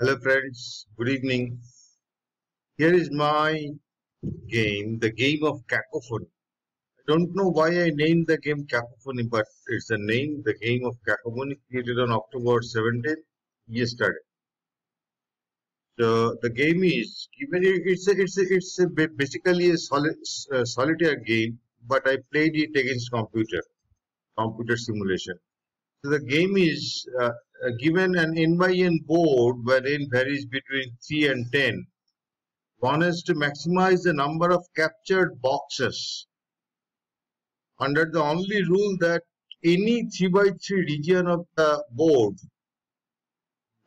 Hello friends, good evening. Here is my game, the game of cacophony. I don't know why I named the game cacophony, but it's the name, the game of cacophony created on October 17th, yesterday. So the game is it's a, it's a, it's a basically a, solid, a uh, solitaire game, but I played it against computer, computer simulation. The game is uh, uh, given an n by n board where n varies between 3 and 10. One is to maximize the number of captured boxes under the only rule that any 3 by 3 region of the board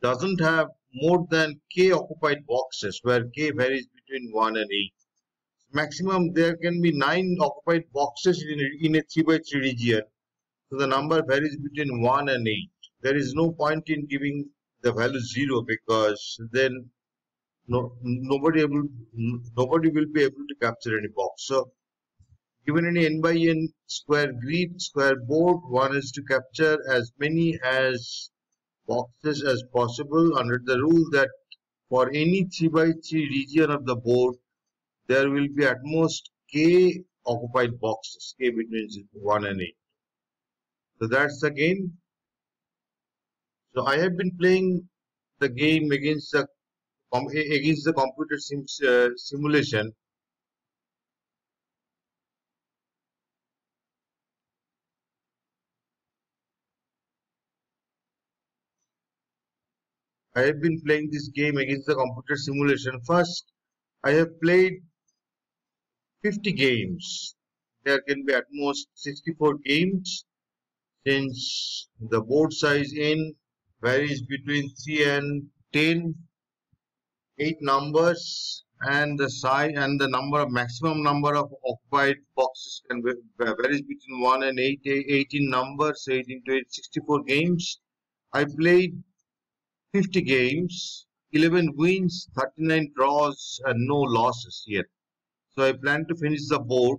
doesn't have more than k occupied boxes where k varies between 1 and 8. Maximum there can be 9 occupied boxes in a, in a 3 by 3 region. So the number varies between 1 and 8 there is no point in giving the value 0 because then no nobody able nobody will be able to capture any box. So given any n by n square grid square board one is to capture as many as boxes as possible under the rule that for any 3 by 3 region of the board there will be at most k occupied boxes k between 1 and 8 so that's the game so I have been playing the game against the against the computer sim, uh, simulation. I have been playing this game against the computer simulation. First, I have played 50 games. There can be at most 64 games since the board size in varies between 3 and 10 8 numbers and the size and the number of maximum number of occupied boxes can varies between 1 and 8 18 numbers 18 to 8 64 games. I played 50 games 11 wins 39 draws and no losses here so i plan to finish the board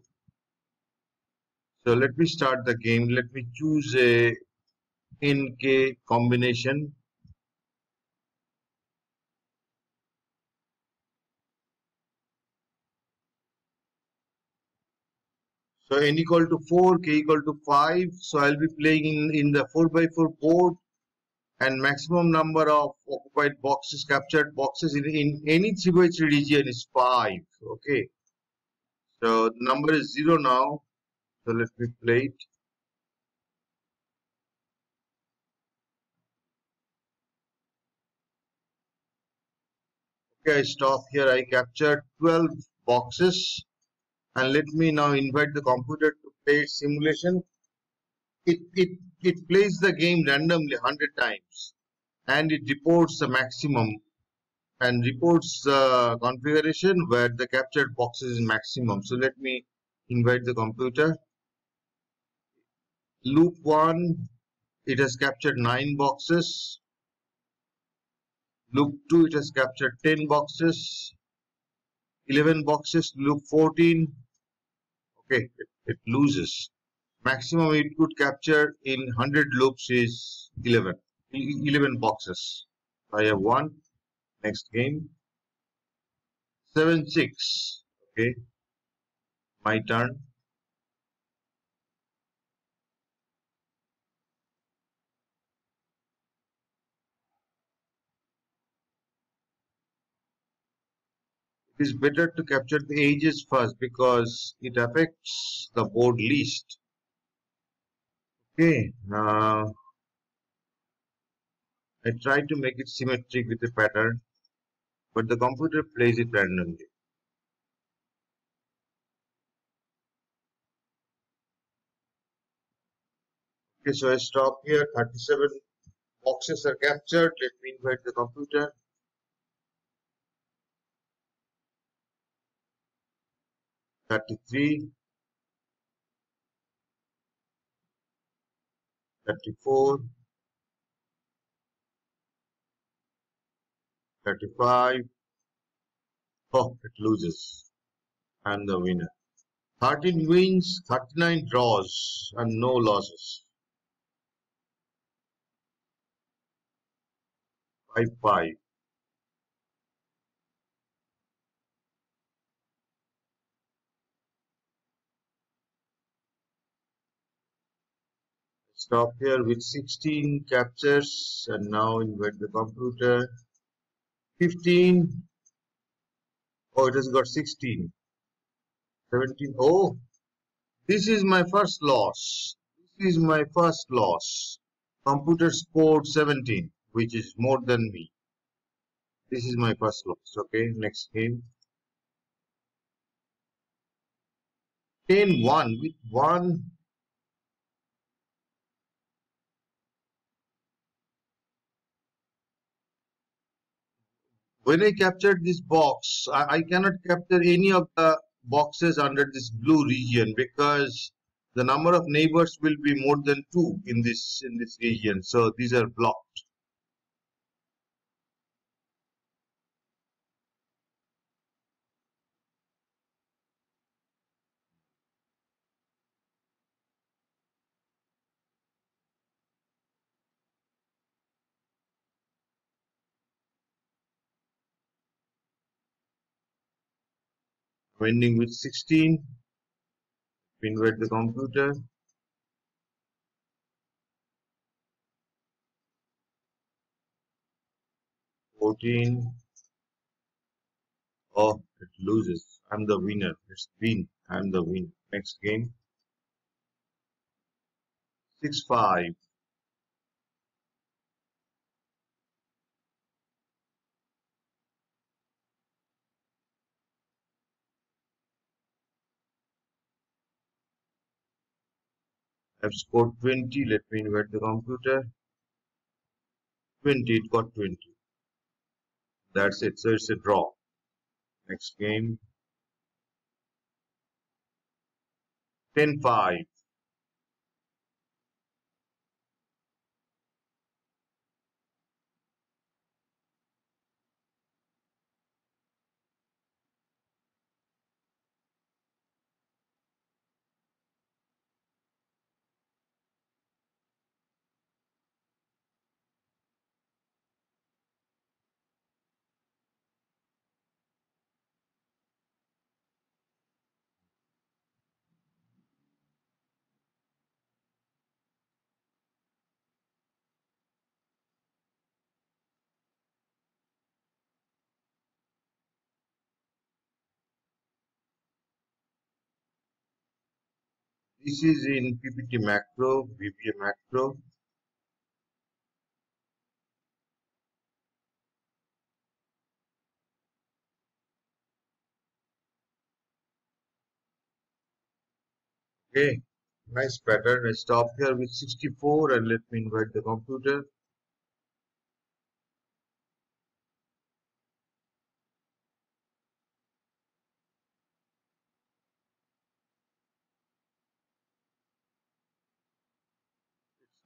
so let me start the game let me choose a in K combination So n equal to 4, k equal to 5. So I'll be playing in, in the 4 by 4 board and maximum number of occupied boxes, captured boxes in, in any 3 by 3 region is 5. Okay. So the number is 0 now. So let me play it. okay I stop here. I captured 12 boxes. And let me now invite the computer to play simulation. It, it, it plays the game randomly 100 times. And it reports the maximum. And reports the configuration where the captured boxes is maximum. So let me invite the computer loop 1 it has captured 9 boxes Loop 2, it has captured 10 boxes, 11 boxes, loop 14. Okay, it, it loses. Maximum it could capture in 100 loops is 11. 11 boxes. I have one. Next game. 7 6. Okay. My turn. It is better to capture the ages first because it affects the board least. Okay, uh, I try to make it symmetric with the pattern, but the computer plays it randomly. Okay, so I stop here. 37 boxes are captured. Let me invite the computer. 33 34 35 oh it loses. I'm the winner. 13 wins 39 draws and no losses. 5 5 stop here with 16 captures and now invert the computer. 15 oh it has got 16 17 oh this is my first loss. This is my first loss. Computer scored 17 which is more than me. This is my first loss okay? Next game. 10 1 with one when I captured this box, I, I, cannot capture any of the boxes under this blue region because the number of neighbors will be more than two in this in this region. So these are blocked. Ending with 16 invert the computer Fourteen. Oh, it loses. I'm the winner. It's win. I'm the win. Next game. Six five. I've scored 20. Let me invert the computer. 20. It got 20. That's it. So it's a draw. Next game. 10 5. This is in PPT macro, VBA macro. Okay, nice pattern. I stop here with 64 and let me invite the computer.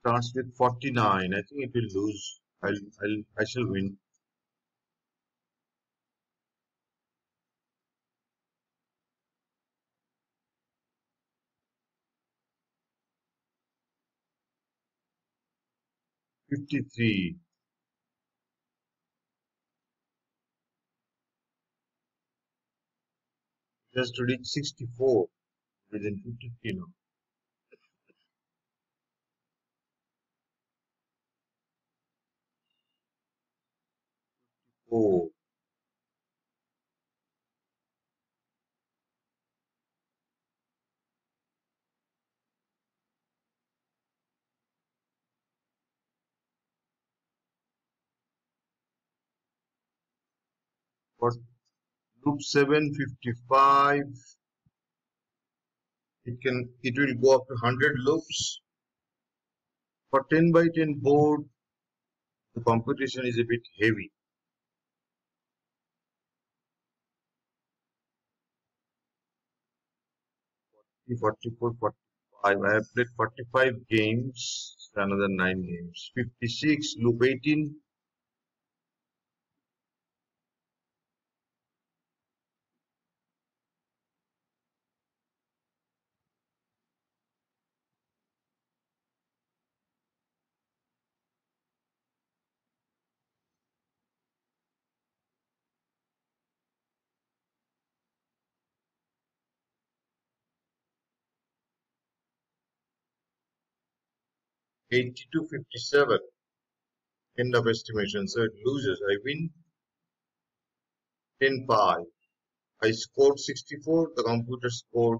Starts with 49. I think it will lose. I'll, I'll, I shall win. Fifty-three. Just to reach sixty-four within fifty-three now. For loop 755 it can it will go up to 100 loops. For 10 by 10 board the computation is a bit heavy 44, 45. I have played 45 games, another 9 games. 56, loop 18. 8257 end of estimation so it loses I win 10 pi. I scored 64 the computer scored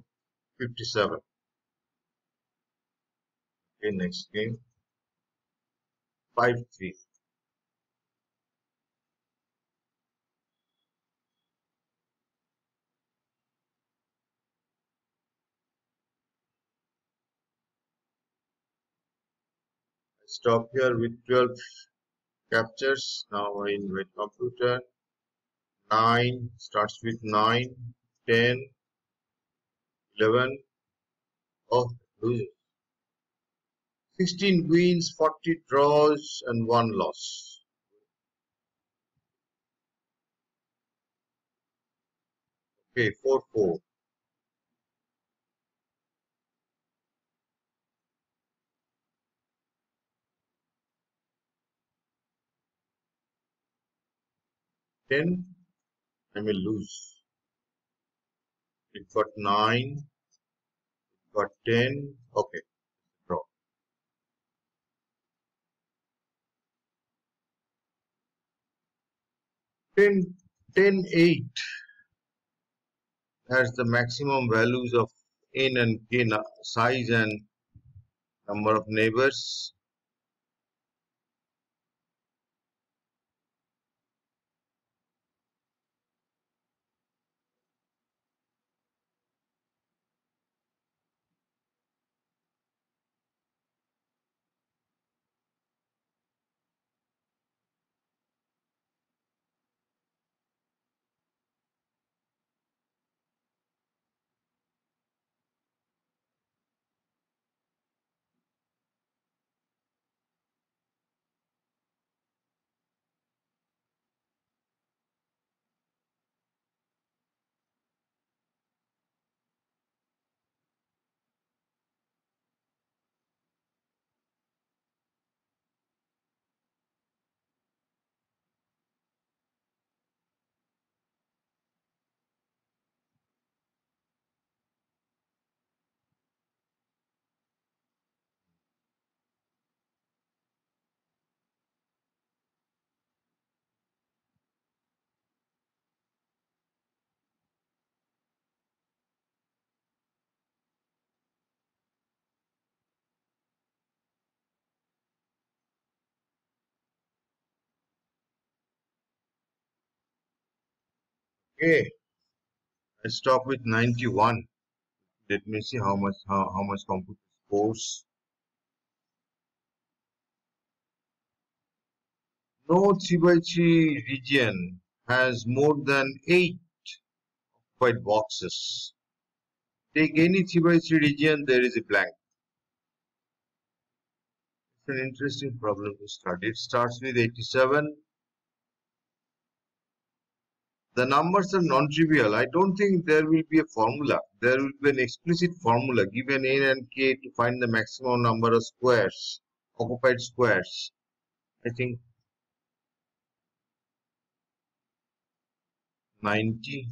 57 okay next game. 5 3 stop here with 12 captures. Now I invite computer. 9 starts with 9, 10, 11. Oh, loses. 16 wins, 40 draws, and 1 loss. Okay, 4 4. 10, I may lose. It got 9, it got 10, okay, draw. 10, 10, 8 has the maximum values of n and k size and number of neighbors 'Okay, I stop with 91. Let me see how much how, how much computer scores. No 3 by 3 region has more than 8 white boxes. Take any 3 by 3 region, there is a blank. It's an interesting problem to study. It starts with 87 the numbers are non-trivial. I don't think there will be a formula. There will be an explicit formula given n and k to find the maximum number of squares, occupied squares. I think 90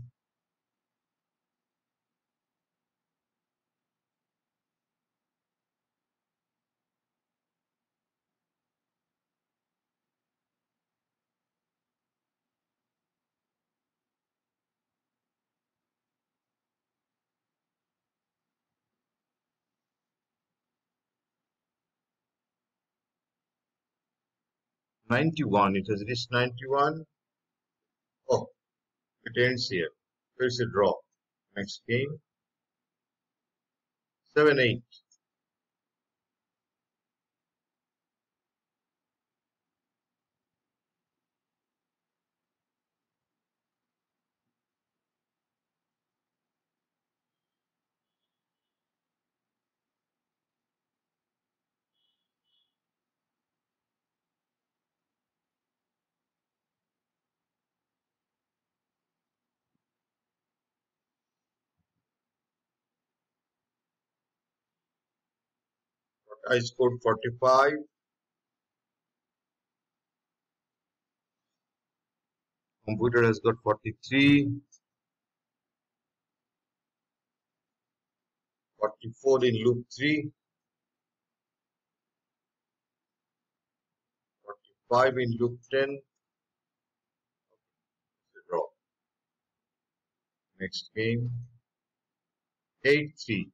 91 it has reached 91 oh it ends here. There's a draw? Next game. 7 8 I scored 45. Computer has got 43. 44 in loop 3. 5 in loop 10. Draw. Next game. 8 3.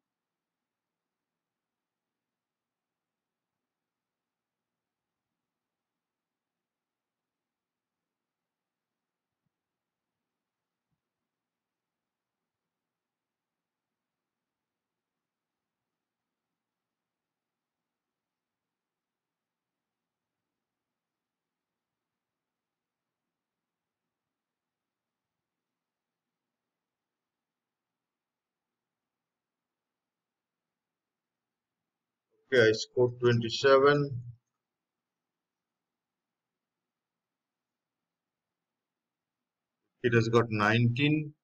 Okay, I scored 27. It has got 19.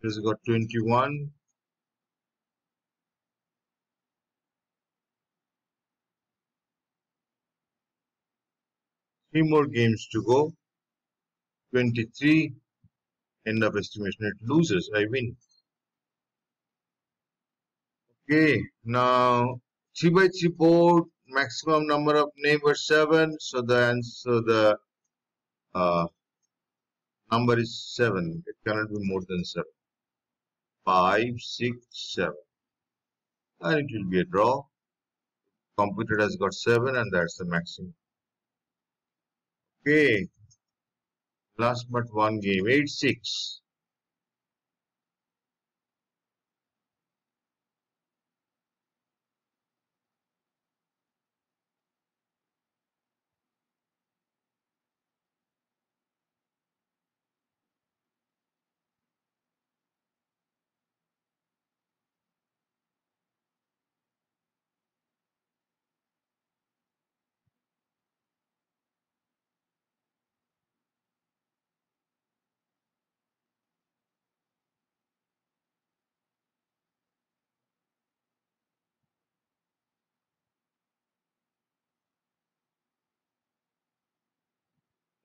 It has got 21. Three more games to go. 23 end of estimation it loses I win okay now 3 by 3 board maximum number of neighbors 7 so the answer the uh, number is 7 it cannot be more than 7 5 6 7 and it will be a draw. Computer has got 7 and that's the maximum. Okay last but one game 8-6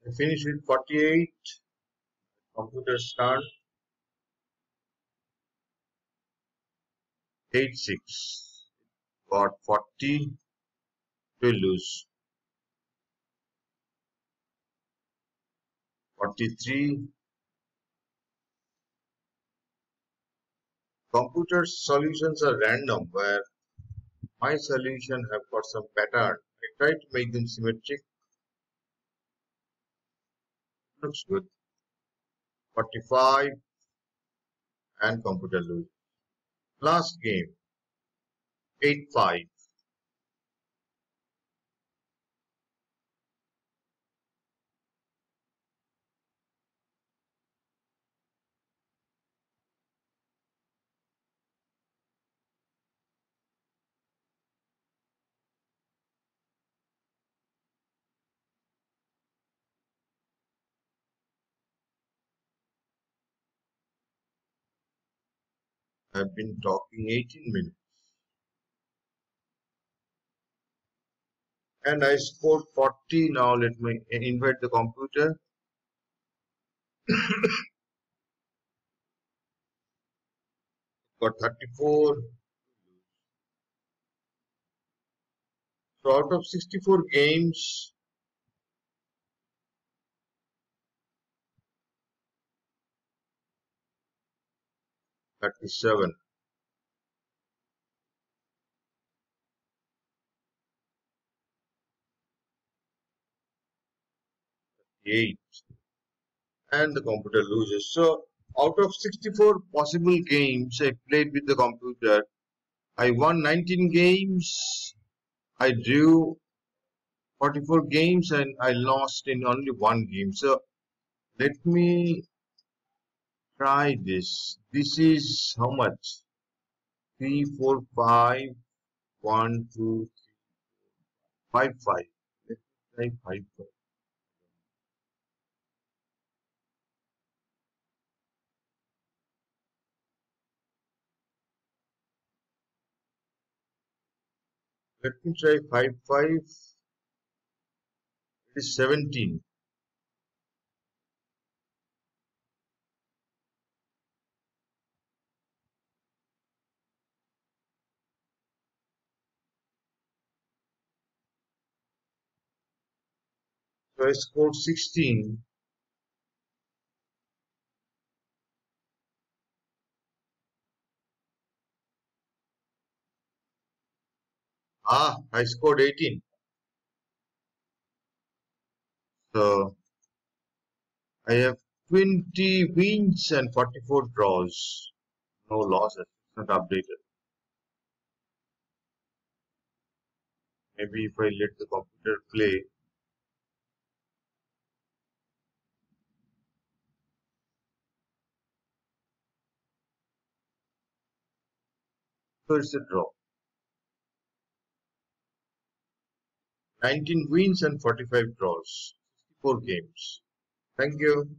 I finished with 48. Computer start. 8 6. Got 40. Will lose. 43. Computer solutions are random where my solution have got some pattern. I try to make them symmetric looks good 45 and computer lose last game 8 I've been talking 18 minutes. And I scored 40. Now let me invite the computer. Got 34. So out of 64 games, 37 8 and the computer loses. So out of 64 possible games I played with the computer. I won 19 games. I drew 44 games and I lost in only one game. So let me try this. This is how much? 3, 4, 5, 1, 2, 3, 5, 5. Let's try 5, 5. Let me try 5, 5. It is 17. So I scored 16. Ah, I scored 18. So I have 20 wins and 44 draws. No losses. It's not updated. Maybe if I let the computer play. So a draw. 19 wins and 45 draws. 64 games. Thank you.